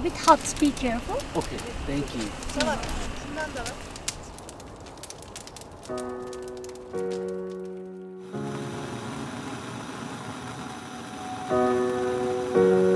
a bit hot. Be careful. Okay, thank you. Mm.